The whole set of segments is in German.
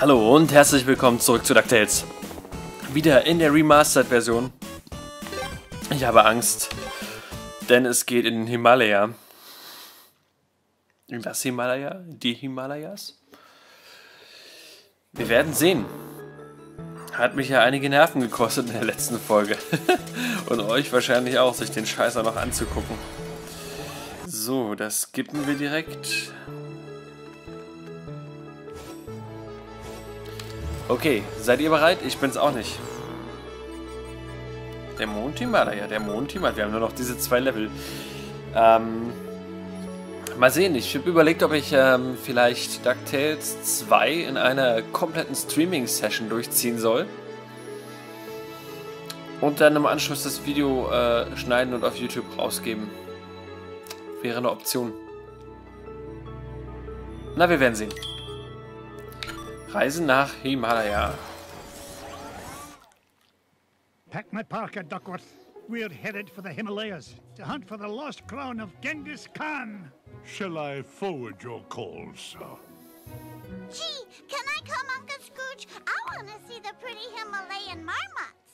Hallo und herzlich willkommen zurück zu DuckTales. Wieder in der Remastered-Version. Ich habe Angst, denn es geht in den Himalaya. In das Himalaya? Die Himalayas? Wir werden sehen. Hat mich ja einige Nerven gekostet in der letzten Folge. und euch wahrscheinlich auch, sich den Scheißer noch anzugucken. So, das skippen wir direkt. Okay, seid ihr bereit? Ich bin's auch nicht. Der Mondteam war da ja, der Mondteam hat. Wir haben nur noch diese zwei Level. Ähm, mal sehen, ich habe überlegt, ob ich ähm, vielleicht DuckTales 2 in einer kompletten Streaming-Session durchziehen soll. Und dann im Anschluss das Video äh, schneiden und auf YouTube rausgeben. Wäre eine Option. Na, wir werden sehen. Reisen nach Himalaya. Pack my parka, Duckworth. We're headed for the Himalayas to hunt for the lost crown of Genghis Khan. Shall I forward your call, sir? Gee, can I come, Uncle Scrooge? I want to see the pretty Himalayan marmots.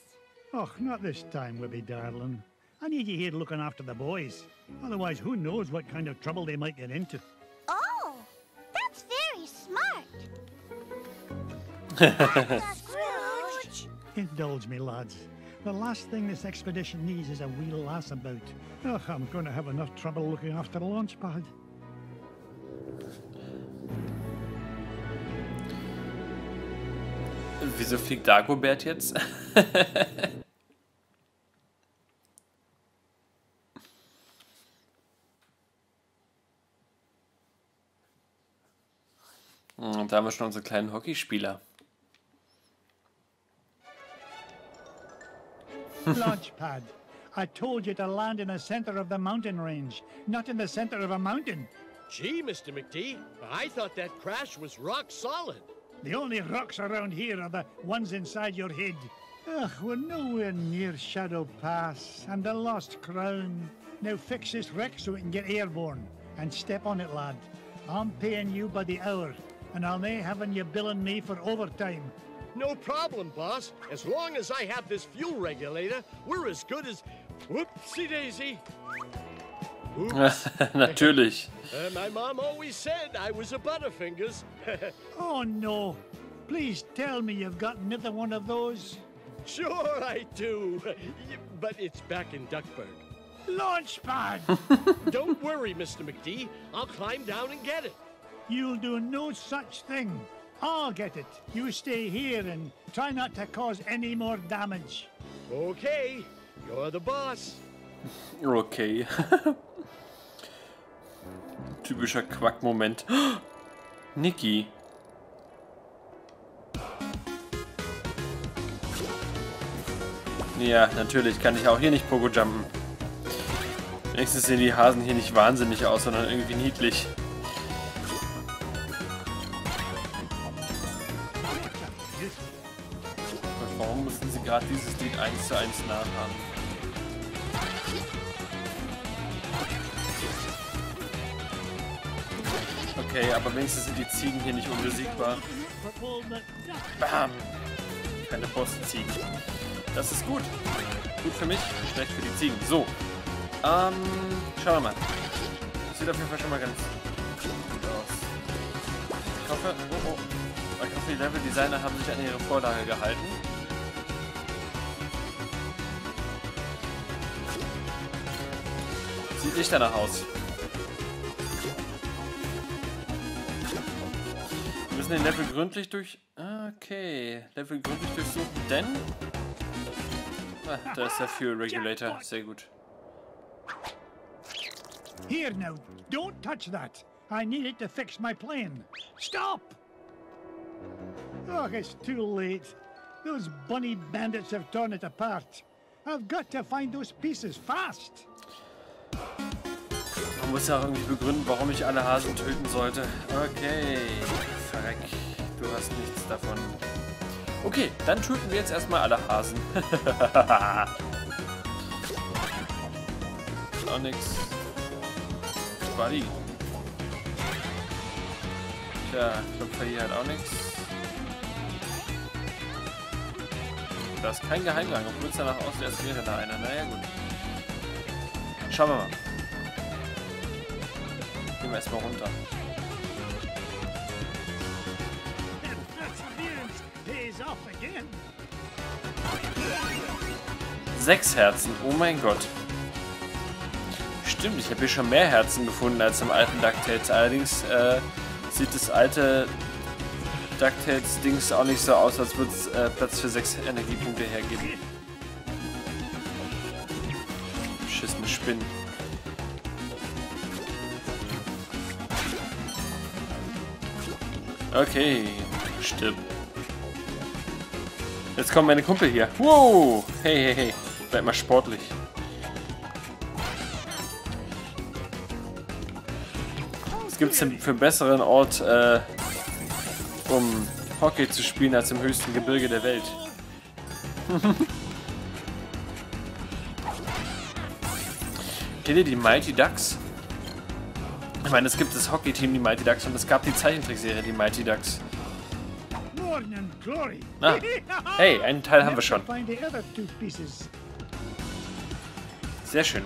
Oh, not this time, Wibby darling. I need you here looking after the boys. Otherwise, who knows what kind of trouble they might get into. Indulge me, lads. The last thing this expedition needs is a wee lass about. Oh, I'm going to have enough trouble looking after the Launchpad. Wieso fliegt Dagobert jetzt? Und hm, da haben wir schon unsere kleinen Hockeyspieler. Launchpad. I told you to land in the center of the mountain range, not in the center of a mountain. Gee, Mr. McD, I thought that crash was rock solid. The only rocks around here are the ones inside your head. Ugh, we're nowhere near Shadow Pass and the Lost Crown. Now fix this wreck so we can get airborne. And step on it, lad. I'm paying you by the hour, and I'll nae having you billing me for overtime. No problem, boss. As long as I have this fuel regulator, we're as good as. Whoopsie daisy. Oops. Natürlich. Uh, my mom always said I was a Butterfingers. Oh no! Please tell me you've got another one of those. sure, I do. But it's back in Duckburg. Launchpad! Don't worry, Mr. McD. I'll climb down and get it. You'll do no such thing. I'll get it. You stay here and try not to cause any more damage. Okay, you're the boss. Okay. Typischer Quack-Moment. Niki. Ja, natürlich kann ich auch hier nicht Pogo jumpen. Wenigstens sehen die Hasen hier nicht wahnsinnig aus, sondern irgendwie niedlich. Gerade dieses Lied 1 zu 1 nachhaben? Okay, aber wenigstens sind die Ziegen hier nicht unbesiegbar. Bam! Keine Bossziegen. Das ist gut. Gut für mich, schlecht für die Ziegen. So. Ähm, schauen wir mal. Sieht auf jeden Fall schon mal ganz gut aus. Ich hoffe, oh oh. Ich hoffe, die Level-Designer haben sich an ihre Vorlage gehalten. Sieht nicht danach aus. Wir müssen den Level gründlich durch... Okay, Level gründlich durchsuchen, denn... Ah, da ist der Fuel Regulator. Sehr gut. Here now, don't touch that. I need it to fix my plane. Stop! Oh, it's too late. Those bunny bandits have torn it apart. I've got to find those pieces fast. Man muss ja auch irgendwie begründen, warum ich alle Hasen töten sollte. Okay. Verreck. Du hast nichts davon. Okay, dann töten wir jetzt erstmal alle Hasen. auch nix. Buddy. Tja, Klopfer hier hat auch nichts. da ist kein Geheimgang, obwohl es danach aussieht, als wäre da einer. Naja, gut. Schauen wir mal. Gehen wir erstmal runter. Sechs Herzen, oh mein Gott. Stimmt, ich habe hier schon mehr Herzen gefunden als im alten DuckTales. Allerdings äh, sieht das alte DuckTales-Dings auch nicht so aus, als würde es äh, Platz für sechs Energiepunkte hergeben. Beschissene Spinnen. Okay, stirb. Jetzt kommen meine Kumpel hier. Wow! Hey, hey, hey. Bleib mal sportlich. Was gibt's denn für einen besseren Ort, äh, um Hockey zu spielen, als im höchsten Gebirge der Welt? Kennt ihr die Mighty Ducks? Ich meine, es gibt das Hockey-Team, die Mighty Ducks, und es gab die Zeichentrickserie, die Mighty Ducks. Ah, hey, einen Teil haben wir schon. Sehr schön.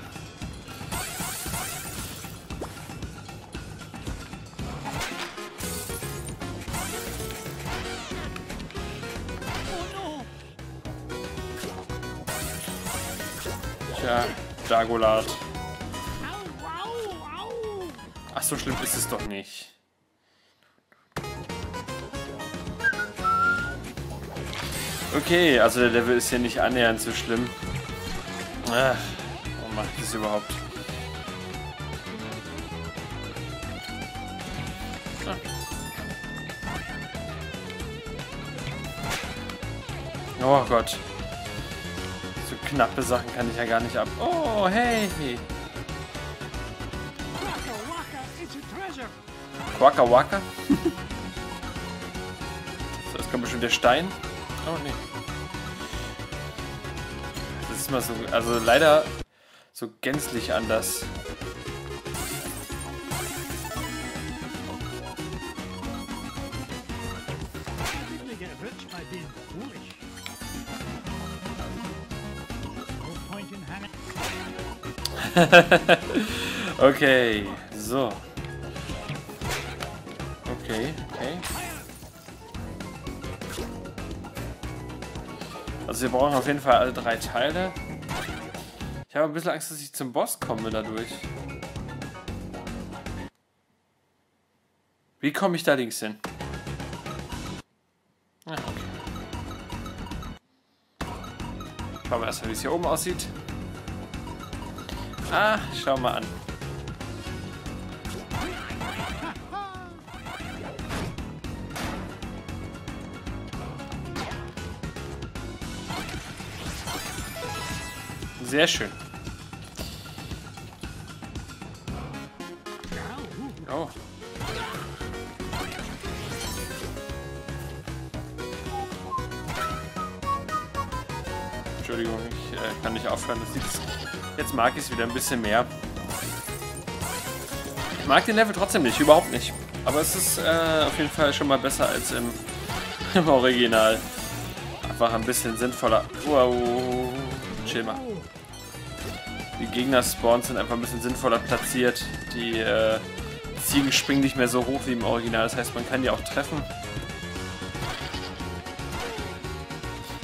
Tja, Dagolat. So schlimm ist es doch nicht. Okay, also der Level ist hier nicht annähernd so schlimm. Ach, warum mache ich das überhaupt? Ah. Oh Gott. So knappe Sachen kann ich ja gar nicht ab. Oh, hey. Waka Waka. so, jetzt kommt bestimmt der Stein. Oh, nee. Das ist mal so, also leider so gänzlich anders. People get Also wir brauchen auf jeden Fall alle drei Teile. Ich habe ein bisschen Angst, dass ich zum Boss komme dadurch. Wie komme ich da links hin? Ah, okay. Schauen wir erstmal, wie es hier oben aussieht. Ah, schau mal an. Sehr schön. Oh. Entschuldigung, ich äh, kann nicht aufhören. Das sieht's. Jetzt mag ich es wieder ein bisschen mehr. Ich mag den Level trotzdem nicht, überhaupt nicht. Aber es ist äh, auf jeden Fall schon mal besser als im, im Original. Einfach ein bisschen sinnvoller. Wow. Chill mal. Gegner-Spawns sind einfach ein bisschen sinnvoller platziert. Die äh, Ziegen springen nicht mehr so hoch wie im Original. Das heißt, man kann die auch treffen.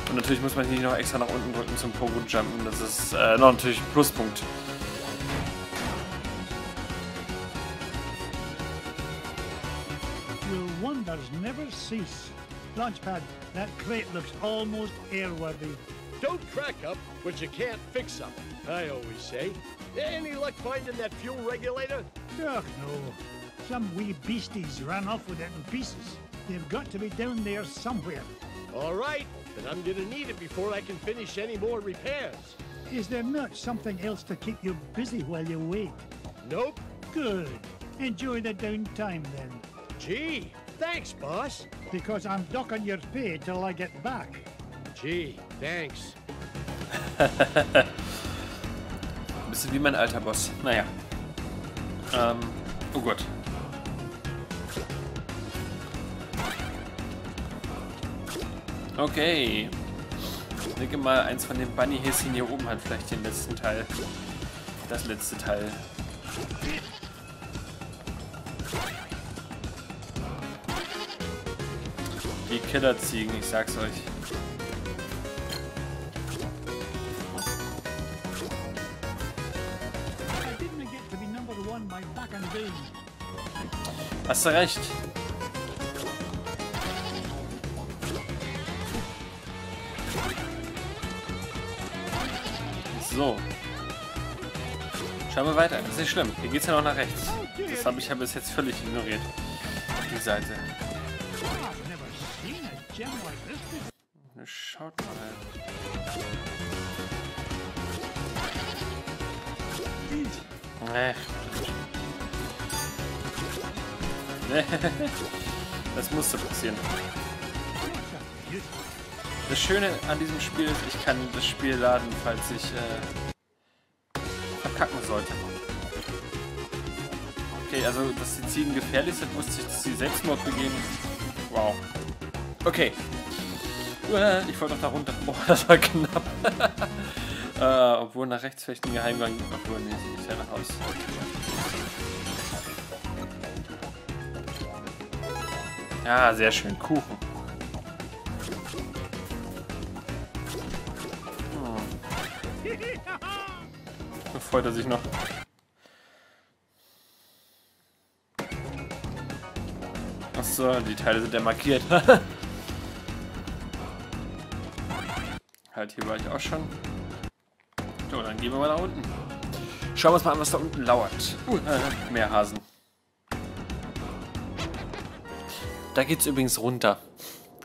Und natürlich muss man hier noch extra nach unten drücken zum Pogo-Jumpen. Das ist äh, noch natürlich ein Pluspunkt. Your never cease. Launchpad, that crate looks almost airworthy. Don't crack up what you can't fix up, I always say. Any luck finding that fuel regulator? Ugh, no. Some wee beasties ran off with it in pieces. They've got to be down there somewhere. All right, but I'm gonna need it before I can finish any more repairs. Is there not something else to keep you busy while you wait? Nope. Good. Enjoy the downtime then, Gee, thanks, boss. because I'm docking your pay till I get back. Gee, thanks. Bisschen wie mein alter Boss. Naja. Ähm, oh Gott. Okay. denke mal, eins von den Bunny-Häschen hier oben hat vielleicht den letzten Teil. Das letzte Teil. Die Killerziegen, ich sag's euch. Hast du recht. So. Schauen wir weiter. Das ist nicht schlimm. Hier geht's ja noch nach rechts. Das habe ich ja bis jetzt völlig ignoriert. Die Seite. I've never seen Das musste passieren. Das Schöne an diesem Spiel ist, ich kann das Spiel laden, falls ich äh, verkacken sollte. Okay, also dass die Ziegen gefährlich sind, wusste ich, dass sie Selbstmord begehen. Wow. Okay. Uah, Ich wollte doch da runter. Oh, das war knapp. äh, obwohl nach rechts vielleicht ein Geheimgang. Obwohl, nee, sieht nicht danach aus. Ja, sehr schön. Kuchen. Da freut er sich noch. Achso, die Teile sind ja markiert. halt, hier war ich auch schon. So, dann gehen wir mal nach unten. Schauen wir uns mal an, was da unten lauert. Uh, äh, mehr Hasen. Da geht's übrigens runter.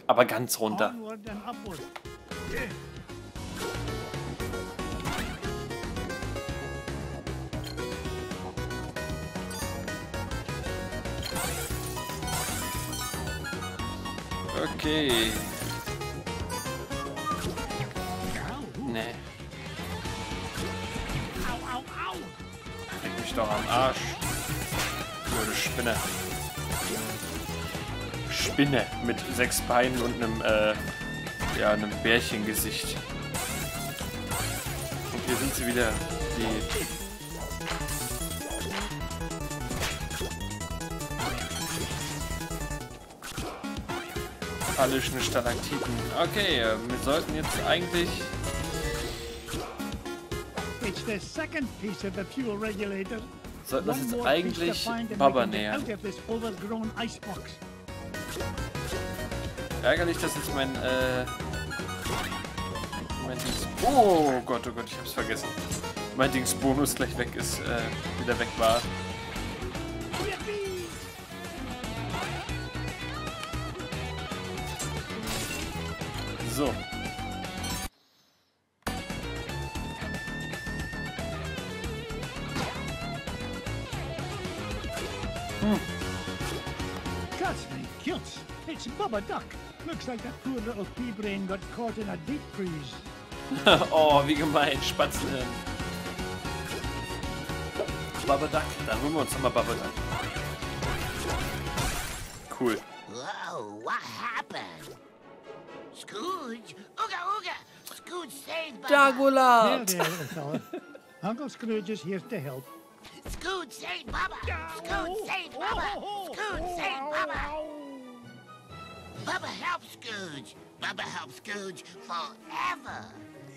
Aber ganz runter. Okay. Nee. Leg mich doch am Arsch. Blöde Spinne. Spinne mit sechs Beinen und einem, äh, ja, einem Bärchengesicht. Und hier sind sie wieder, die... Fallischen Stalaktiten. Okay, äh, wir sollten jetzt eigentlich... Sollten das jetzt eigentlich Baba nähern. Ärgerlich, dass jetzt mein, äh... Mein Dings... Oh Gott, oh Gott, ich hab's vergessen. Mein Dings Bonus gleich weg ist, äh, wieder weg war. So. Bubba Duck. Looks like that poor little pea brain got caught in a deep freeze. oh, wie gemein, Spatzenhirn. Baba Duck, dann holen wir uns nochmal Baba Duck. Cool. Whoa, what happened? Scrooge? Ooga ooga! Scrooge saved Bubba! There, Dagolat! there, little fella. Uncle Scrooge is here to help. Scrooge saved Bubba! Scrooge saved Bubba! Scrooge saved Bubba! Bubba help Scrooge! Bubba help Scrooge forever!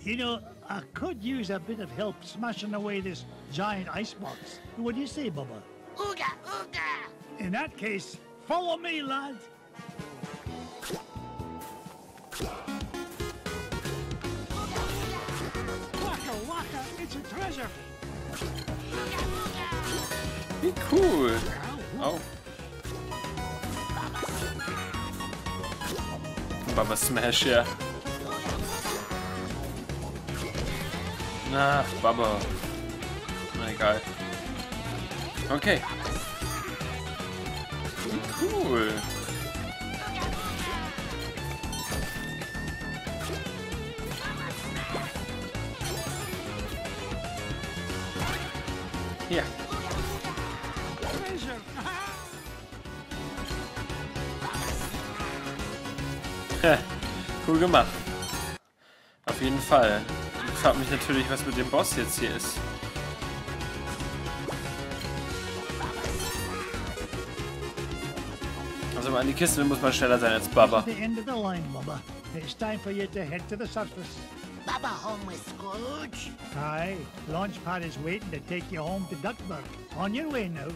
You know, I could use a bit of help smashing away this giant icebox. What do you say, Bubba? Ooga ooga! In that case, follow me, lad. Waka waka, it's a treasure. Wie cool. Oh. Baba Smash, ja. Na, Baba. Na egal. Okay. Wie cool. Ja. cool gemacht. Auf jeden Fall. Ich frage mich natürlich, was mit dem Boss jetzt hier ist. Also man in die Kiste muss man schneller sein als Baba. The end of the line, Bubba. It's time for you to head to the surface. Bubba home with Scrooge? Aye, Launchpad is waiting to take you home to Duckburg. On your way now.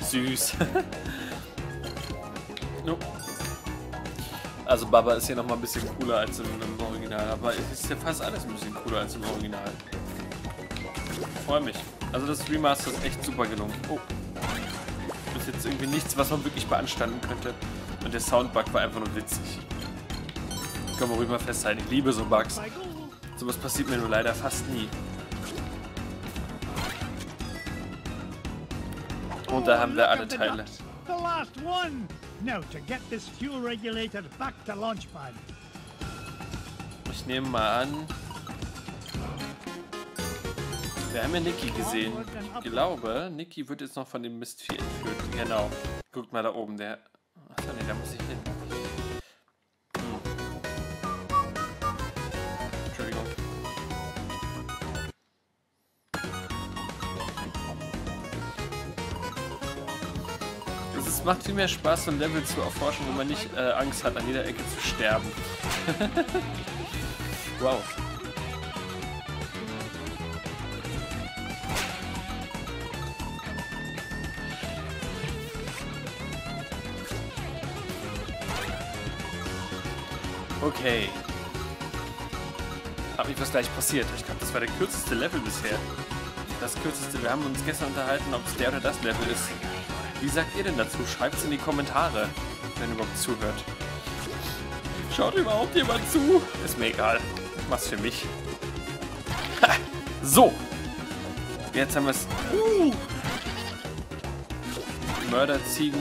Süß. no. Also Baba ist hier nochmal ein bisschen cooler als im, im Original, aber es ist ja fast alles ein bisschen cooler als im Original. Freue mich. Also das Remaster ist echt super gelungen. Oh. Ist jetzt irgendwie nichts, was man wirklich beanstanden könnte. Und der Soundbug war einfach nur witzig. Können wir mal festhalten. Ich liebe so Bugs. Sowas passiert mir nur leider fast nie. Und da haben wir alle Teile. The last one. Now to get this fuel regulator back to Launchpad. Ich nehme mal an. Wir haben ja Niki gesehen. Ich glaube, Niki wird jetzt noch von dem Mistvieh entführt. Genau. Guckt mal da oben, der. Achso, nee, da muss ich hin. Macht viel mehr Spaß, so ein Level zu erforschen, wo man nicht äh, Angst hat, an jeder Ecke zu sterben. wow. Okay. Hab mich was gleich passiert. Ich glaube, das war der kürzeste Level bisher. Das kürzeste. Wir haben uns gestern unterhalten, ob es der oder das Level ist. Wie sagt ihr denn dazu? Schreibt es in die Kommentare, wenn ihr überhaupt zuhört. Schaut überhaupt jemand zu? Ist mir egal. Mach's für mich. Ha! So. Jetzt haben wir es. Uh. Mörderziegen.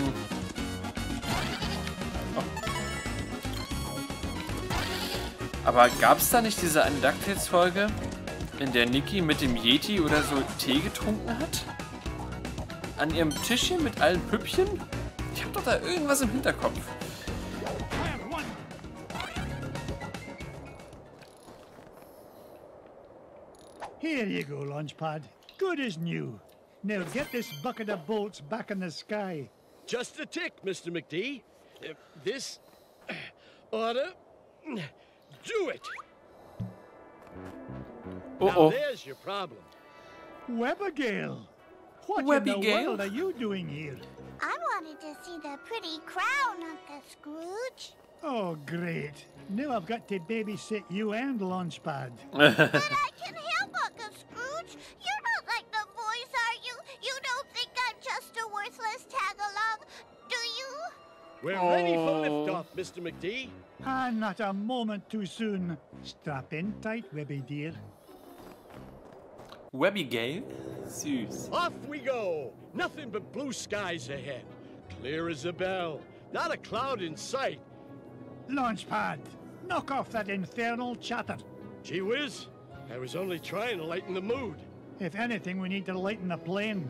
Aber gab es da nicht diese eine DuckTales-Folge, in der Niki mit dem Yeti oder so Tee getrunken hat? An ihrem Tischchen mit allen Püppchen? Ich hab doch da irgendwas im Hinterkopf. Here you go, Launchpad. Good as new. Now get this bucket of bolts back in the sky. Just a tick, Mr. McD. Uh, this oughta do it. Oh Now oh. there's your problem. Webigail! What in Webigail? the world are you doing here? I wanted to see the pretty crown, Uncle Scrooge. Oh, great. Now I've got to babysit you and Launchpad. But I can help, Uncle Scrooge. You're not like the boys, are you? You don't think I'm just a worthless tag-along, do you? We're ready for Oh. liftoff, Mr. McD. Ah, not a moment too soon. Strap in tight, Webby dear. Webigail? Süß. Off we go. Nothing but blue skies ahead. Clear as a bell. Not a cloud in sight. Launchpad, knock off that infernal chatter. Gee whiz. I was only trying to lighten the mood. If anything, we need to lighten the plane.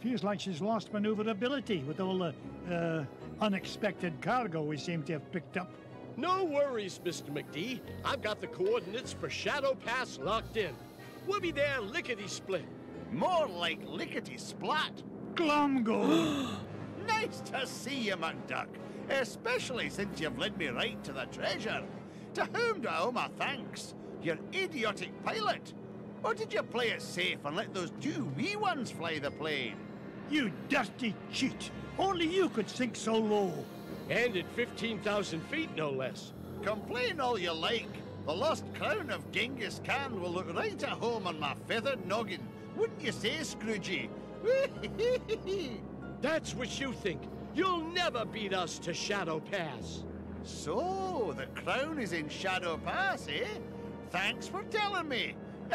Feels like she's lost maneuverability with all the uh, unexpected cargo we seem to have picked up. No worries, Mr. McD. I've got the coordinates for Shadow Pass locked in. We'll be there lickety-split. More like lickety splat. Glomgo! Nice to see you, McDuck. Especially since you've led me right to the treasure. To whom do I owe my thanks? Your idiotic pilot? Or did you play it safe and let those two wee ones fly the plane? you dirty cheat! Only you could sink so low. And at 15,000 feet, no less. Complain all you like. The lost crown of Genghis Khan will look right at home on my feathered noggin. Wouldn't you say, Scroogey? That's what you think. You'll never beat us to Shadow Pass. so, the crown is in Shadow Pass, eh? Thanks for telling me.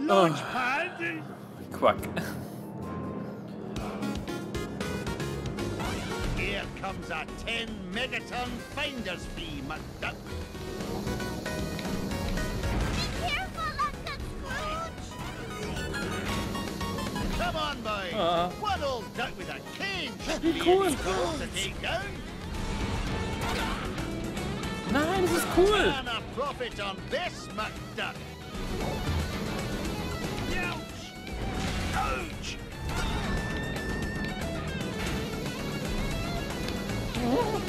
Launchpad! Quack. Here comes a 10 megaton finder's fee, McDuck. Come on, boys. Uh. One old duck with a cane should be cool. to take down. Nein, das ist cool. And a profit on this, McDuck. Ouch! Ouch!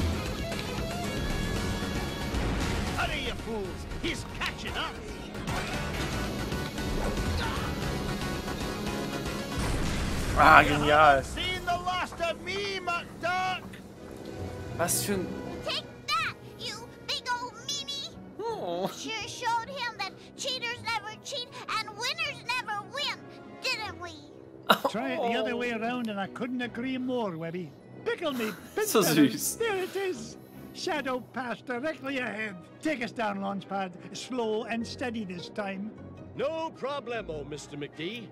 Hurry, you fools! He's Ah, genial. Seen the me, Was für ein... Take that, you big old meanie! Oh. Sure showed him that cheaters never cheat and winners never win, didn't we? Try it the other way around, and I couldn't agree more, Webby. Pickle me. So Pinterest. süß. There it is. Shadow pass directly ahead. Take us down, Launchpad. Slow and steady this time. No problemo, Mr. McGee.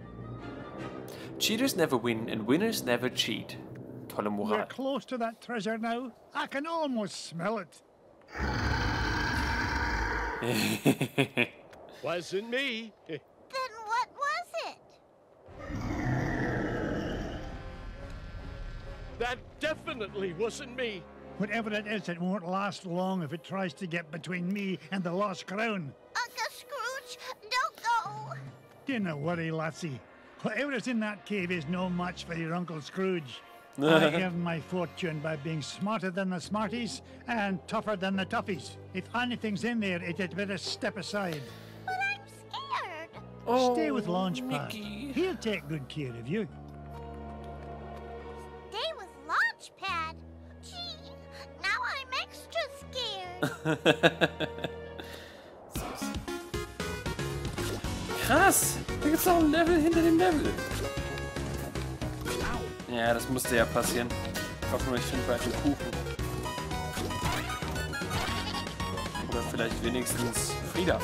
Cheaters never win and winners never cheat. Tolle We're close to that treasure now. I can almost smell it. Wasn't me. Then what was it? that definitely wasn't me. Whatever it is, it won't last long if it tries to get between me and the lost crown. Uncle Scrooge, don't go! Dinna worry, lassie. Whatever is in that cave is no match for your Uncle Scrooge. I earned my fortune by being smarter than the smarties and tougher than the toughies. If anything's in there, it had better step aside. But I'm scared. Stay with oh, Launchpad. Mickey. He'll take good care of you. Stay with Launchpad. Gee, now I'm extra scared. Krass. Da gibt's auch ein Level hinter dem Level. Ja, das musste ja passieren. Ich hoffe nur, ich finde einen Kuchen. Oder vielleicht wenigstens Frieda.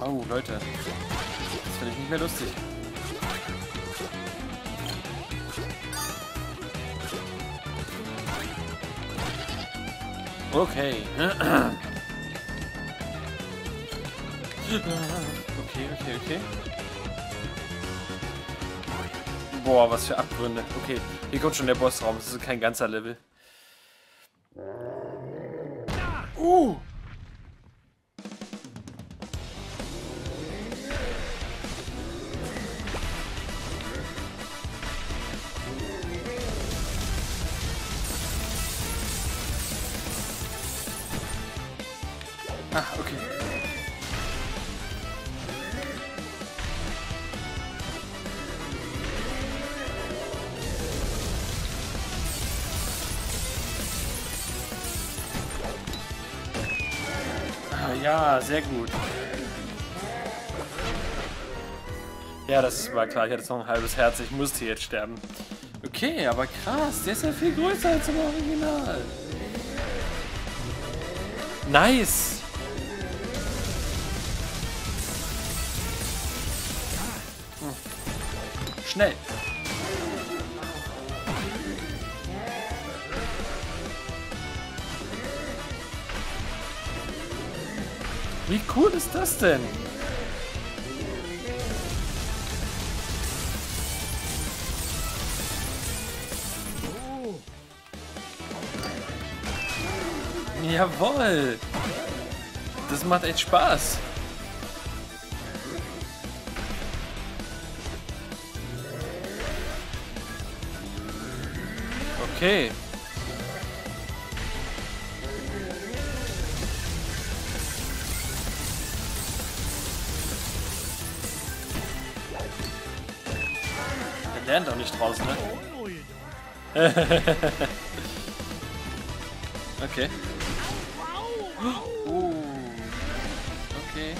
Oh, Leute. Das finde ich nicht mehr lustig. Okay. Okay, okay, okay. Boah, was für Abgründe. Okay, hier kommt schon der Bossraum. Das ist kein ganzer Level. Ja, sehr gut. Ja, das war klar. Ich hatte noch ein halbes Herz. Ich musste jetzt sterben. Okay, aber krass. Der ist ja viel größer als im Original. Nice. Hm. Schnell. Wie cool ist das denn? Jawoll! Das macht echt Spaß. Okay. Draußen, ne? Okay. Uh. Okay.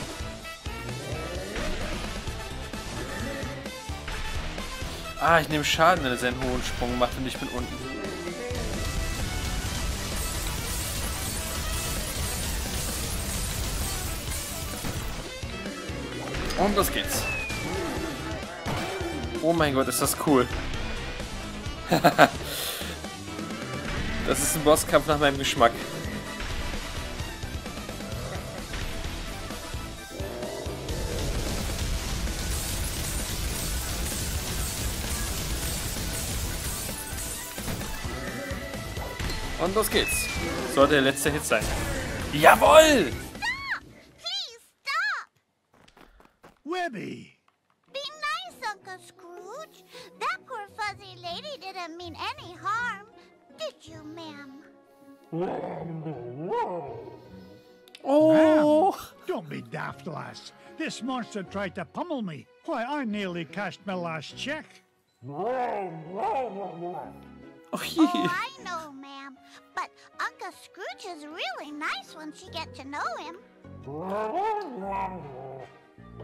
Ah, ich nehme Schaden, wenn er seinen hohen Sprung macht und ich bin unten. Und los geht's. Oh mein Gott, ist das cool. das ist ein Bosskampf nach meinem Geschmack. Und los geht's. Sollte der letzte Hit sein. Jawoll! This monster tried to pummel me. Why, I nearly cashed my last check. Oh, Oh, I know, ma'am. But Uncle Scrooge is really nice once you get to know him.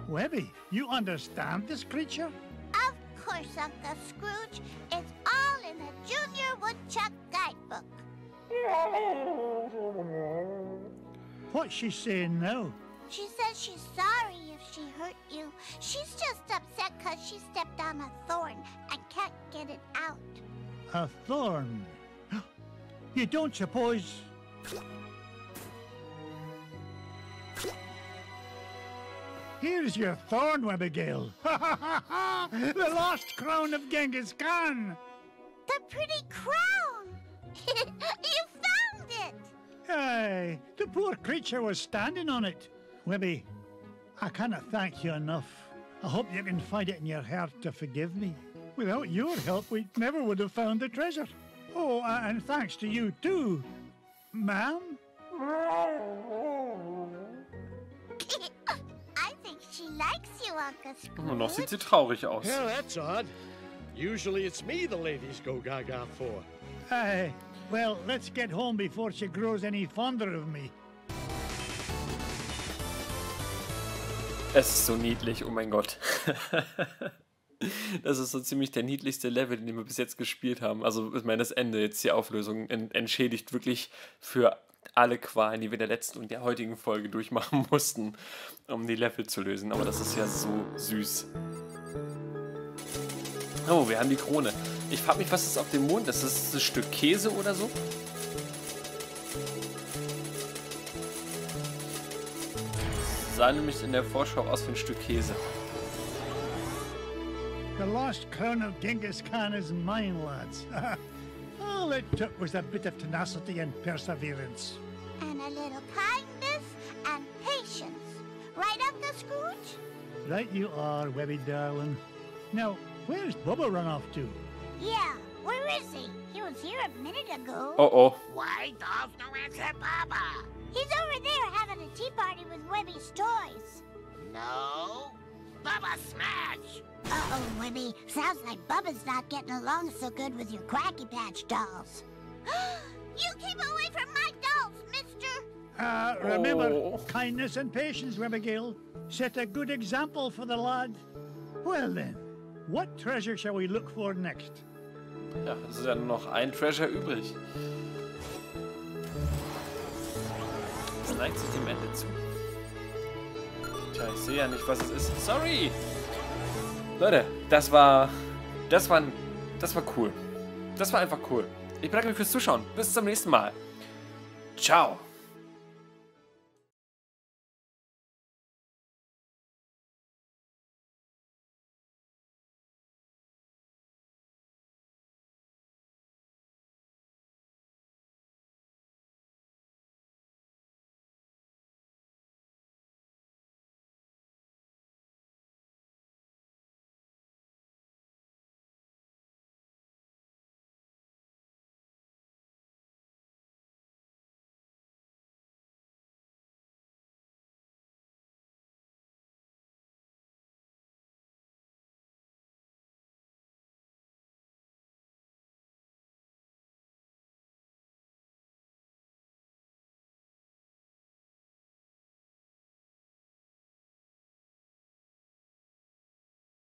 Webby, you understand this creature? Of course, Uncle Scrooge. It's all in the Junior Woodchuck Guidebook. What's she saying now? She says she's sorry if she hurt you. She's just upset because she stepped on a thorn and can't get it out. A thorn. You don't suppose... Here's your thorn, Abigail. the lost crown of Genghis Khan. The pretty crown! you found it! Aye, the poor creature was standing on it. Webby, I cannot thank you enough. I hope you can find it in your heart to forgive me. Without your help, we never would have found the treasure. Oh, and thanks to you too, ma'am. I think she likes you, Uncle oh, Und noch sieht sie Scrooge. traurig aus. Yeah, that's odd. Usually it's me the ladies go gaga for. Aye, well, let's get home before she grows any fonder of me. Es ist so niedlich, oh mein Gott. Das ist so ziemlich der niedlichste Level, den wir bis jetzt gespielt haben. Also, ich meine, das Ende, jetzt die Auflösung, en- entschädigt wirklich für alle Qualen, die wir in der letzten und der heutigen Folge durchmachen mussten, um die Level zu lösen. Aber das ist ja so süß. Oh, wir haben die Krone. Ich frage mich, was ist auf dem Mond? Das ist ein Stück Käse oder so? Sah nämlich in der Vorschau aus wie ein Stück Käse. The lost crown of Genghis Khan is mine, lads. All it took was a bit of tenacity and perseverance. And a little kindness and patience. Right, Uncle Scrooge? Right you are, Webby darling. Now, where's Bubba run off to? Yeah, where is he? He was here a minute ago. Oh oh. Why does no answer, Baba? He's over there having a tea party with Webby's toys. No. Baba smash. Uh-oh, Webby. Sounds like Bubba's not getting along so good with your Quacky Patch dolls. you keep away from my dolls, mister! Uh, remember, Oh. kindness and patience, Abigail. Set a good example for the lad. Well then, what treasure shall we look for next? Ja, es ist ja nur noch ein Treasure übrig. Es neigt sich dem Ende zu. Tja, ich sehe ja nicht, was es ist. Sorry! Leute, das war. Das war. Das war cool. Das war einfach cool. Ich bedanke mich fürs Zuschauen. Bis zum nächsten Mal. Ciao.